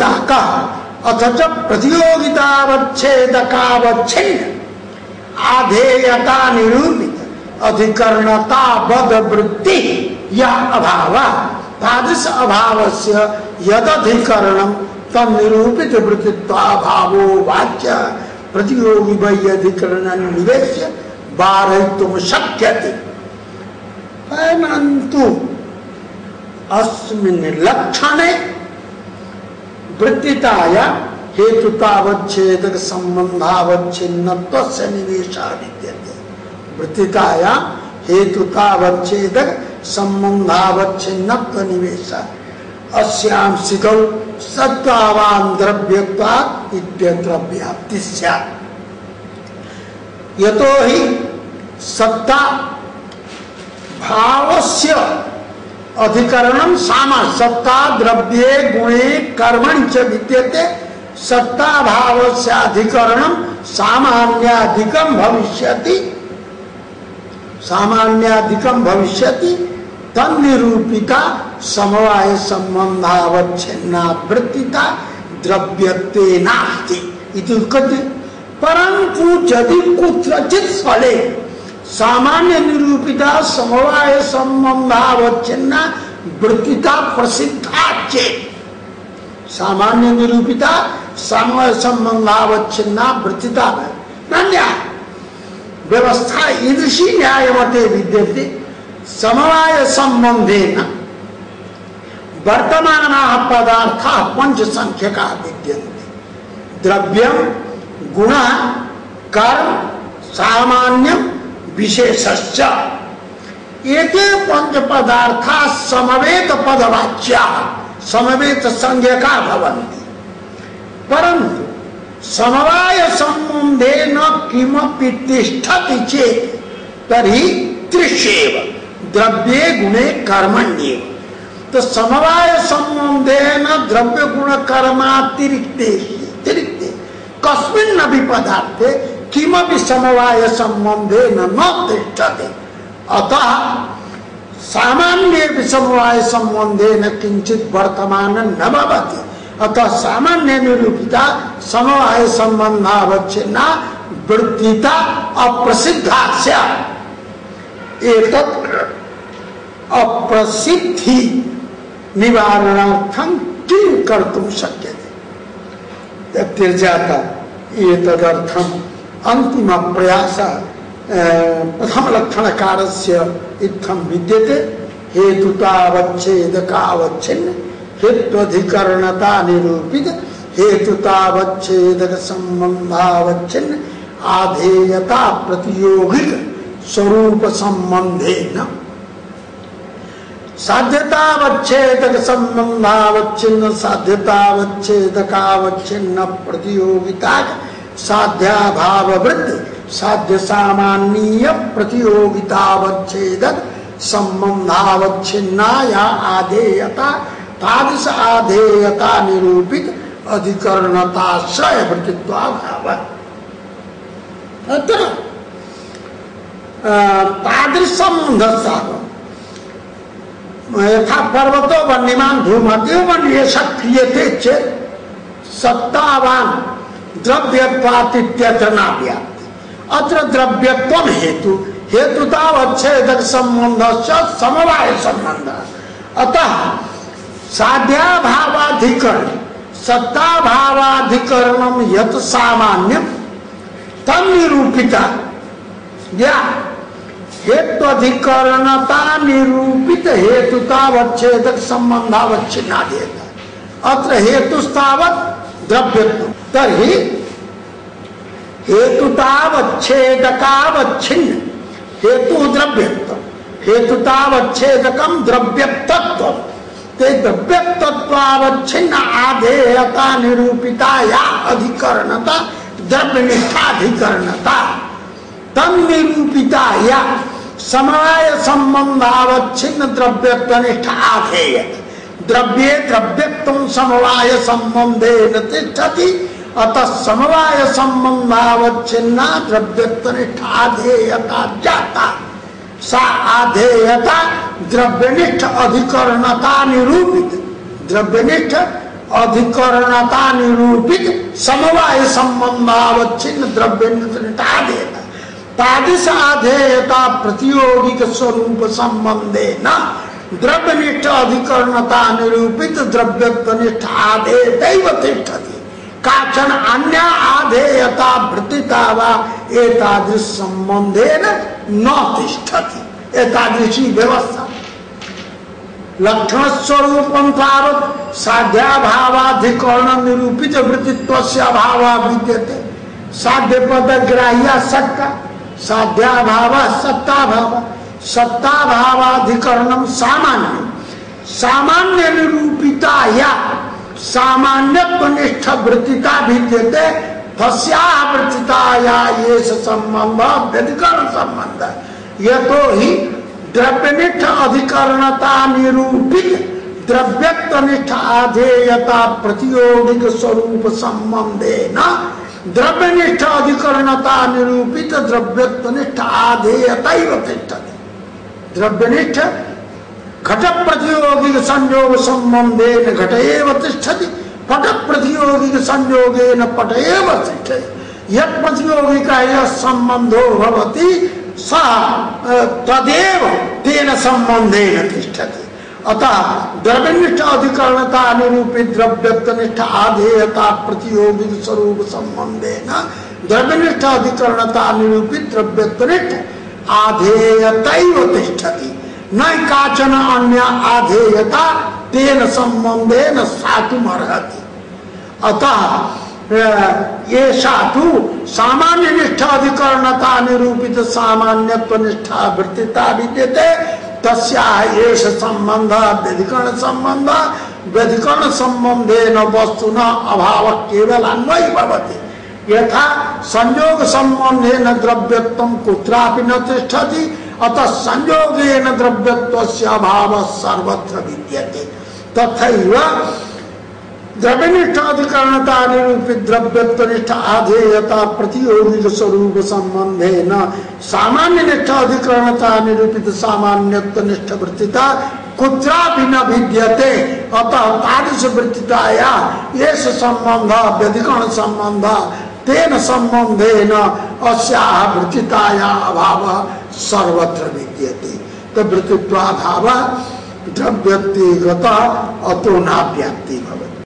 प्रतियोगिता का अथच प्रतियोगितावच्छेदकावच्छिन्न। आधेयता निरूपित अधिकरणता बद वृत्ति या अभाव। तादृश अभाव से यदधिकरण तनिरूपित वृत्तित्वाभावो वाच्य प्रतियोगी वही अधिकरण निवेश बारयितुम शक्यते। परंतु अस्मिन् लक्षणे वृत्तिताया हेतुतावच्छेदक संबंधावच्छिन्नत्व से निवेशा विद्यते वृत्तिताया हेतुतावच्छेदक संबंधावच्छिन्नत्व निवेश अस्याम सिकल सत्तावान व्याप्ति यतो ही सत्ता भावस्य अधिकरणम सामा सत्ता द्रव्ये गुणे कर्मण च सत्ता भाव से अधिकरणम सामान्याधिकम भविष्यति। सामान्याधिकम भविष्यति। तन्निरूपिका समवाय संबंधावच्छिन्ना वृत्तिता द्रव्यत्वे नास्ति। इति परंतु यदि कुत्रचित फले। सामान्य निरूपिता समवाय संबंधावच्छिन्ना वृत्तिता प्रसिद्धा चेत सामान्य निरूपिता समवाय संबंधावच्छिन्ना वृत्तिता। न्याय व्यवस्था ईदृशी न्यायमते विद्यते। समवाय संबंधे न वर्तमान पदार्थ पंच संख्यका विद्यन्ते। द्रव्यम गुण, कर्म, सामान्यम विशेषश्च। एते पंच पदार्थ समवेत पदवाच्या, समवेत संज्ञका भवन्ति। परंतु समवाय संबंधे न किमपि तिष्ठति चेत्, तर्हि दृश्येव द्रव्ये गुणे कर्मण्येव। तो समवाय संबंधे न द्रव्य गुण कर्मातिरिक्ते तिरिक्ते, कस्मिन् अपि पदार्थे किमपि समवाय संबंधे न तिष्ठते। अतः सामान्य समवाय संबंधे न किंचित वर्तमान न भवति। अतः सामान्य निरूपिता समवाय संबंध संबंधावच्छिन्ना वृत्तिता अप्रसिद्धा एक अप्रसिद्धि निवारणार्थम किं कर्तुम शक्य थे त्यजाता ये तदर्थम अंतिम प्रयास प्रथम लक्षण कारस्य इत्थम विद्यते हेतुतावच्छेदकावच्छिन्न हेत्वधिकरणता निरूपित हेतुतावच्छेदक संबंधावच्छिन्न आधेयता प्रतियोगिक स्वरूप संबंधे न साध्यतावच्छेदक संबंधावच्छिन्न साध्यतावच्छेदकावच्छिन्न प्रतियोगिता साध्याभाव वृद्धि साध्य सामान्य प्रतियोगितावच्छेदक संबंधावच्छिन्ना या आधेयता, तादृश आधेयता निरूपित अधिकरणताश्रय वृत्तित्वाभाव तादृश संबंध यथा पर्वतो वन्यमान धूमते वन्य क्रियते चेत सत्तावान द्रव्यत्वातित्यत्र नाव्याप्ति अत्र द्रव्यत्व हेतु हेतुतावच्छेदक संबंध समवाय संबंध। अतः साध्याभावाधिकरण सत्ताभावाधिकरणम यत सामान्य तम निरूपिता। या हेत्वधिकरणता निरूपित हेतुतावच्छेदक संबंधावच्छिन्ना अत्र हेतुस्तावत द्रव्यत्व तर्हि हेतुतावच्छेदकावच्छिन्न। हेतु द्रव्यत्व। हेतुतावच्छेदकम द्रव्यत्व ते द्रव्यत्वावच्छिन्न आधेयता निरूपिता या अधिकरणता, द्रव्यनिष्ठाधिकरणता। तम निरूपिता या समवाय संबंधावच्छिन्न द्रव्यत्वनिष्ठ आधेय द्रव्ये द्रव्यत्व समवाय संबंधे न तिष्ठति अतः समवाय संबंधावच्छिन्ना द्रव्यत्वनिष्ठ आधेयता जाता। सा आधेयता द्रव्यनिष्ठ अधिकरणता निरूपित। द्रव्यनिष्ठ अधिकरणता निरूपित समवाय संबंधावच्छिन्न द्रव्य देता तादिश आधेयता प्रतियोगिक स्वरूप संबंधे न द्रव्य निष्ठ अधिकरणता निरूपित द्रव्य निष्ठ आधे दैव तिष्ठति काचन अन्य आधेयता वृत्तिता वा एतादृश संबंधेन न तिष्ठति। एतादृशी व्यवस्था। लक्षण स्वरूप तावत साध्याभावाधिकरण निरूपित वृत्तित्व से अभाव विद्यते। साध्य पद ग्राह्य सत्ता, साध्याभाव सत्ता भाव सत्ता भावाधिकरण सामान्य सामान्य निरूपिता या सामान्य निष्ठ वृत्तिता विद्यते तस्यावृत्तिता या ये संबंध व्यधिकरण संबंध। यह तो ही द्रव्यनिष्ठ अधिकरणता निरूपित द्रव्यत्वनिष्ठ आधेयता प्रतियोगिक स्वरूप संबंधे न द्रव्यनिष्ठ अधिकरणता निरूपित द्रव्यत्वनिष्ठ आधेयता तिष्ठति। द्रव्यनिष्ठ घट प्रतियोगिक संयोग संबंधे घट एव तिष्ठति। पट प्रतियोगिक संयोगेन पट एव तिष्ठति। यत् प्रतियोगिका यह संबंधो भवति, स तदेव तेन संबंधेन तिष्ठति। अतः द्रव्यनिष्ठ अधिकरणता अनुरूपित द्रव्यत्वनिष्ठ आधेयता प्रतियोगिक स्वरूप संबंधेन द्रव्यनिष्ठ अधिकरणता अनुरूपित द्रव्यत्वनिष्ठ आधेयतैव तिष्ठति। न काचन अन्य आधेयता, तेन संबंधेन सातुम अर्हति। अतः ये साधु सामान्य निष्ठा अधिकरणता निरूपित सामान्यत्व निष्ठा वृत्तिता विद्यते। तस्या संबंध व्यधिकरण संबंध व्यधिकरण संबंधे न वस्तु न अभाव केवल अन्वय भवति। यथा संयोग संबंधे न द्रव्यत्व कुत्रापि न तिष्ठति अतः संयोगे द्रव्यत्व अभाव सर्वत्र विद्यते। तथैव द्रव्यनिष्ठाधिकरणता निरूपित द्रव्यत्वनिष्ठ आधेयता प्रतियोगिक स्वरूप संबंधे न सामान्य निष्ठाधिकरणता निरूपित सामान्यत्वनिष्ठ वृत्तिता कुत्रापि न भिद्यते। अतः तादृश वृत्तिताया येष संबंध व्यधिकरण संबंध तेन संबंधेन अस्याह वृत्तिताया अभाव सर्वत्र विद्यते। तो वृत्तित्वाभाव द्रव्यक्तिगत अतो नाव्याप्ति भवति